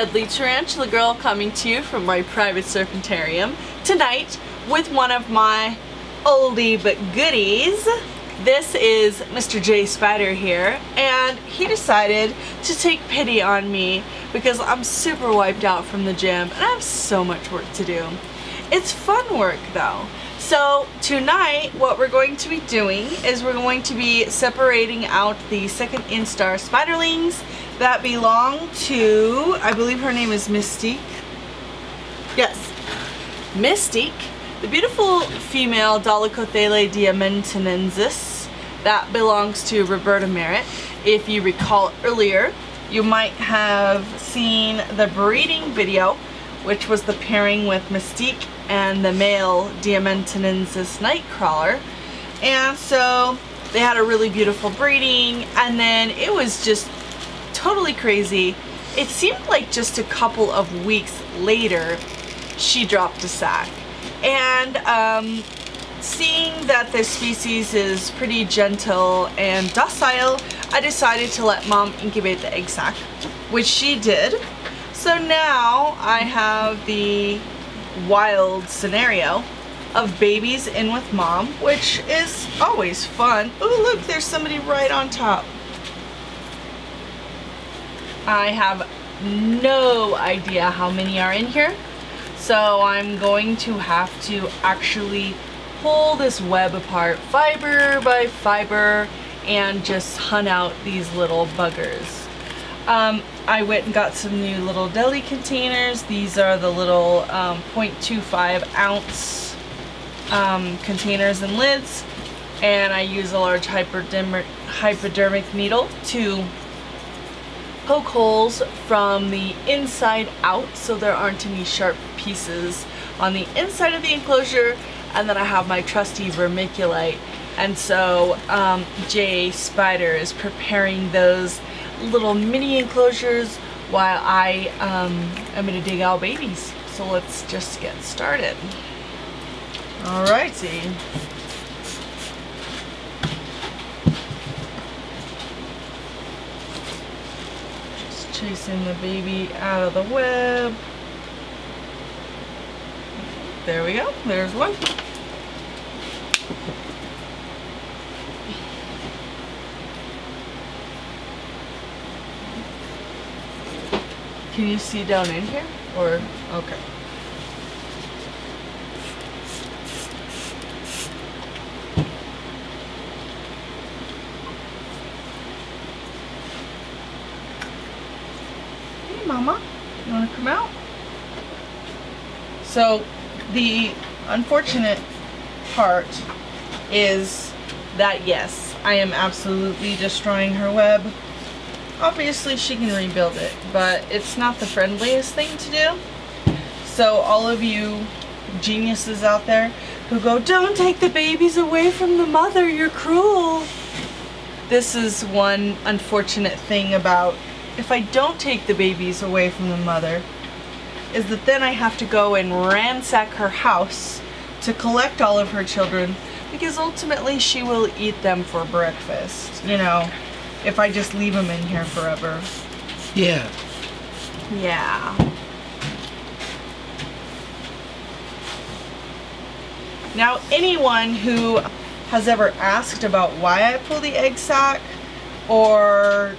Deadly Tarantula Girl coming to you from my private serpentarium tonight with one of my oldie but goodies. This is Mr. J Spider here and he decided to take pity on me because I'm super wiped out from the gym and I have so much work to do. It's fun work though. So tonight what we're going to be doing is we're going to be separating out the second instar spiderlings that belong to, I believe her name is Mystique. Yes, Mystique, the beautiful female Dolichothele diamantinensis that belongs to Roberta Merritt. If you recall earlier, you might have seen the breeding video, which was the pairing with Mystique and the male Diamantinensis nightcrawler. And so they had a really beautiful breeding and then it was just totally crazy. It seemed like just a couple of weeks later, she dropped a sack. And um, seeing that this species is pretty gentle and docile, I decided to let mom incubate the egg sac, which she did. So now I have the wild scenario of babies in with mom, which is always fun. Oh look, there's somebody right on top. I have no idea how many are in here. So I'm going to have to actually pull this web apart fiber by fiber and just hunt out these little buggers. Um, I went and got some new little deli containers. These are the little um, 0.25 ounce um, containers and lids. And I use a large hypodermic, hypodermic needle to poke holes from the inside out so there aren't any sharp pieces on the inside of the enclosure and then I have my trusty vermiculite and so um, Jay Spider is preparing those little mini enclosures while I um, am going to dig out babies. So let's just get started. Alrighty. Just chasing the baby out of the web. There we go. There's one. Can you see down in here? Or, okay. Hey, Mama. You want to come out? So, the unfortunate part is that yes, I am absolutely destroying her web obviously she can rebuild it, but it's not the friendliest thing to do. So all of you geniuses out there who go, don't take the babies away from the mother, you're cruel. This is one unfortunate thing about if I don't take the babies away from the mother, is that then I have to go and ransack her house to collect all of her children because ultimately she will eat them for breakfast, you know if I just leave them in here forever. Yeah. Yeah. Now, anyone who has ever asked about why I pull the egg sac, or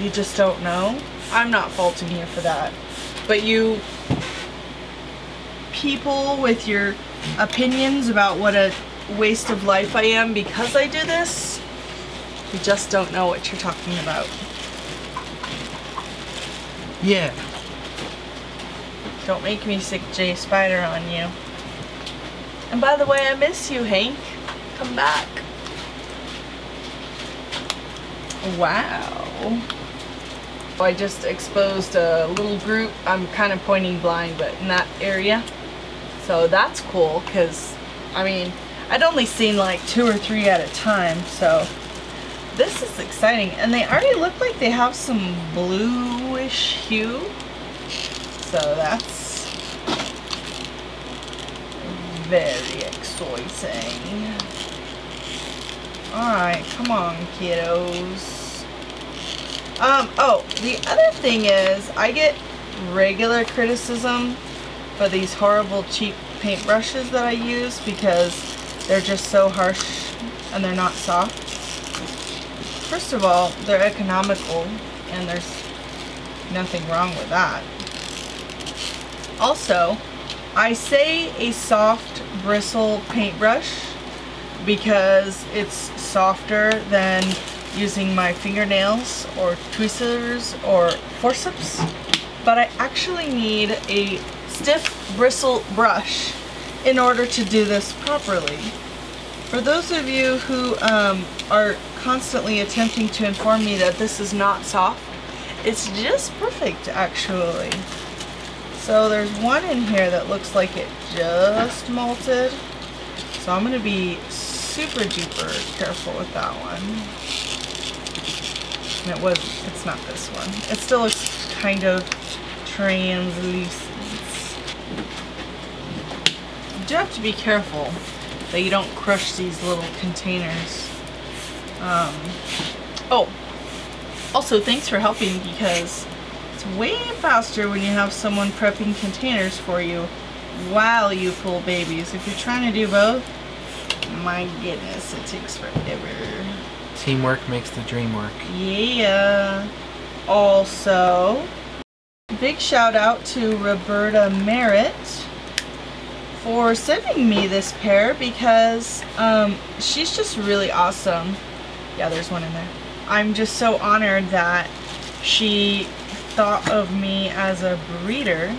you just don't know, I'm not faulting you for that. But you people with your opinions about what a waste of life I am because I do this, you just don't know what you're talking about. Yeah. Don't make me sick J Spider on you. And by the way, I miss you, Hank. Come back. Wow. I just exposed a little group. I'm kind of pointing blind, but in that area. So that's cool, because, I mean, I'd only seen like two or three at a time, so this is exciting. And they already look like they have some bluish hue. So that's very exciting. Alright, come on kiddos. Um, oh, the other thing is I get regular criticism for these horrible cheap paintbrushes that I use because they're just so harsh and they're not soft. First of all, they're economical and there's nothing wrong with that. Also, I say a soft bristle paintbrush because it's softer than using my fingernails or tweezers or forceps but I actually need a stiff bristle brush in order to do this properly. For those of you who um, are constantly attempting to inform me that this is not soft, it's just perfect actually. So there's one in here that looks like it just molted. So I'm going to be super duper careful with that one. And it was, it's not this one. It still looks kind of translucent. You do have to be careful that you don't crush these little containers. Um, oh, also thanks for helping because it's way faster when you have someone prepping containers for you while you pull babies. If you're trying to do both, my goodness, it takes forever. Teamwork makes the dream work. Yeah. Also, big shout out to Roberta Merritt for sending me this pair because um, she's just really awesome. Yeah, there's one in there. I'm just so honored that she thought of me as a breeder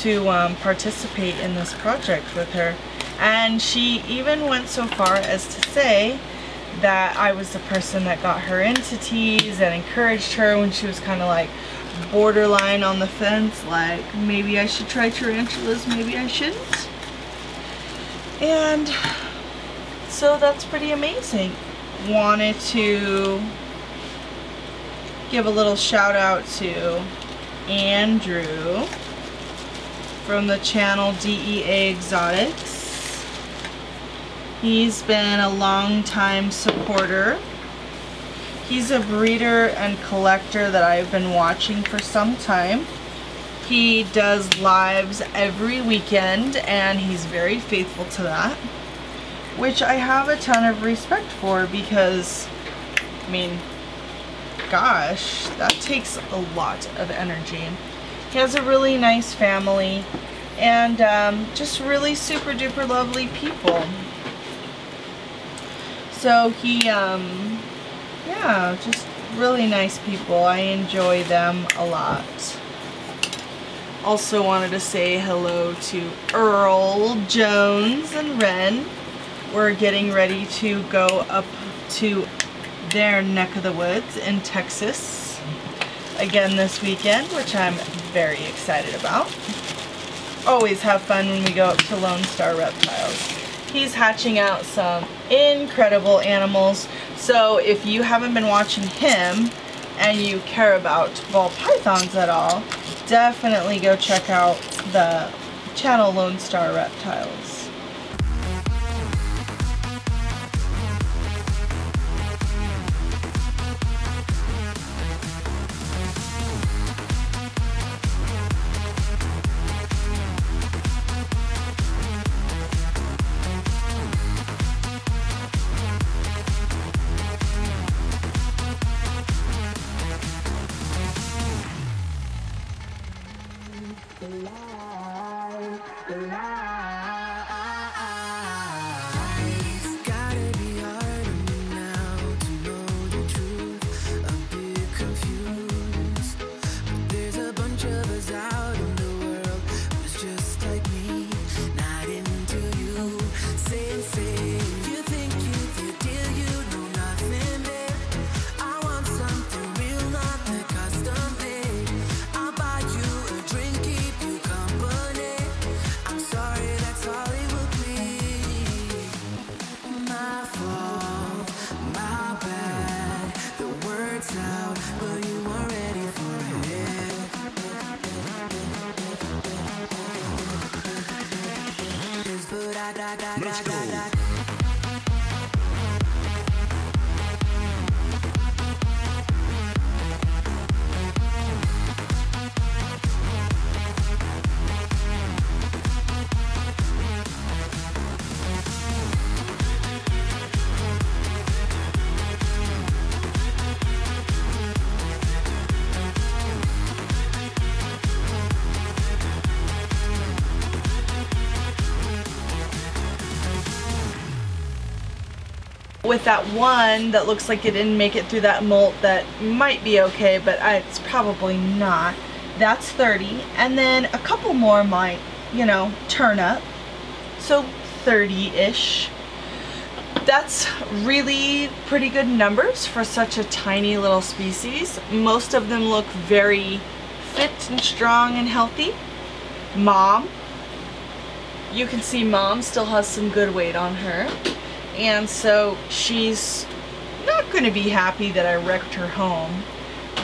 to um, participate in this project with her. And she even went so far as to say that I was the person that got her into teas and encouraged her when she was kind of like borderline on the fence like maybe I should try tarantulas, maybe I shouldn't. And so that's pretty amazing. Wanted to give a little shout out to Andrew from the channel DEA Exotics. He's been a long time supporter. He's a breeder and collector that I've been watching for some time. He does lives every weekend and he's very faithful to that. Which I have a ton of respect for because, I mean, gosh, that takes a lot of energy. He has a really nice family and um, just really super duper lovely people. So he, um, yeah, just really nice people. I enjoy them a lot. Also wanted to say hello to Earl, Jones, and Ren. We're getting ready to go up to their neck of the woods in Texas again this weekend, which I'm very excited about. Always have fun when we go up to Lone Star Reptiles. He's hatching out some incredible animals. So if you haven't been watching him and you care about ball pythons at all, definitely go check out the channel Lone Star Reptiles. With that one that looks like it didn't make it through that molt that might be okay, but I, it's probably not. That's 30. And then a couple more might, you know, turn up. So 30-ish. That's really pretty good numbers for such a tiny little species. Most of them look very fit and strong and healthy. Mom, you can see mom still has some good weight on her. And so she's not going to be happy that I wrecked her home,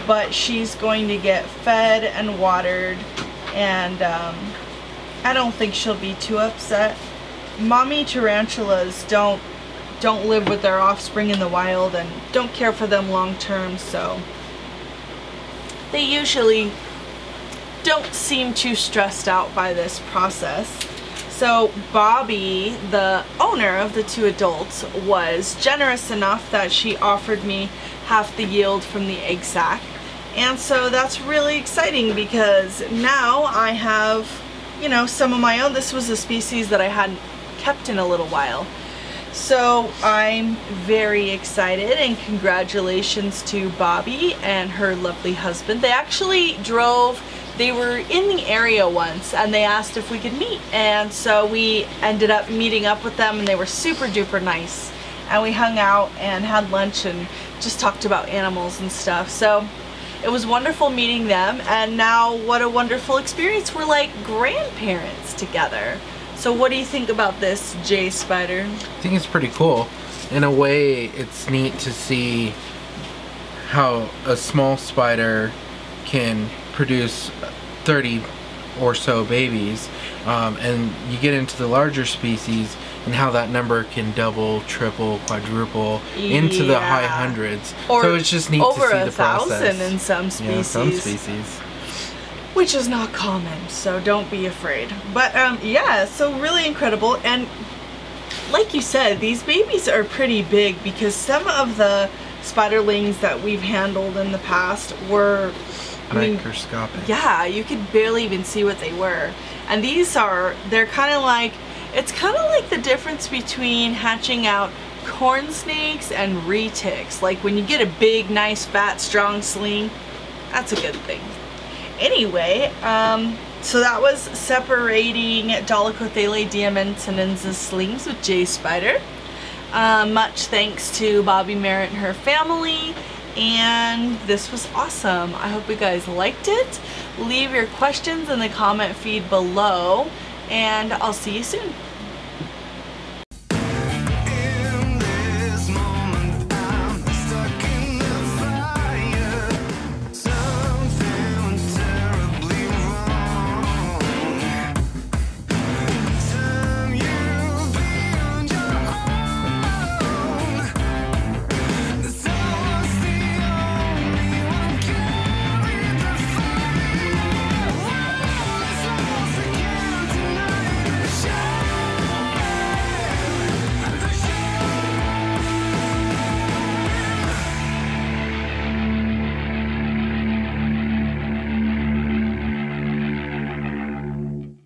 but she's going to get fed and watered and um, I don't think she'll be too upset. Mommy tarantulas don't don't live with their offspring in the wild and don't care for them long term so they usually don't seem too stressed out by this process. So Bobby, the owner of the two adults, was generous enough that she offered me half the yield from the egg sac. And so that's really exciting because now I have, you know, some of my own. This was a species that I hadn't kept in a little while. So I'm very excited and congratulations to Bobby and her lovely husband. They actually drove they were in the area once and they asked if we could meet. And so we ended up meeting up with them and they were super duper nice. And we hung out and had lunch and just talked about animals and stuff. So it was wonderful meeting them and now what a wonderful experience. We're like grandparents together. So what do you think about this Jay Spider? I think it's pretty cool. In a way it's neat to see how a small spider can produce 30 or so babies um, and you get into the larger species and how that number can double, triple, quadruple yeah. into the high hundreds. Or so it's just neat to see the process. Over a thousand in some species. Yeah, some species. Which is not common, so don't be afraid. But um, yeah, so really incredible. And like you said, these babies are pretty big because some of the spiderlings that we've handled in the past were microscopic. mean, yeah, you could barely even see what they were. And these are, they're kind of like, it's kind of like the difference between hatching out corn snakes and retics. Like when you get a big, nice, fat, strong sling, that's a good thing. Anyway, um, so that was separating Dolichothele diamantinensis slings with Jay Spider. Uh, much thanks to Bobby Merritt and her family and this was awesome. I hope you guys liked it. Leave your questions in the comment feed below and I'll see you soon.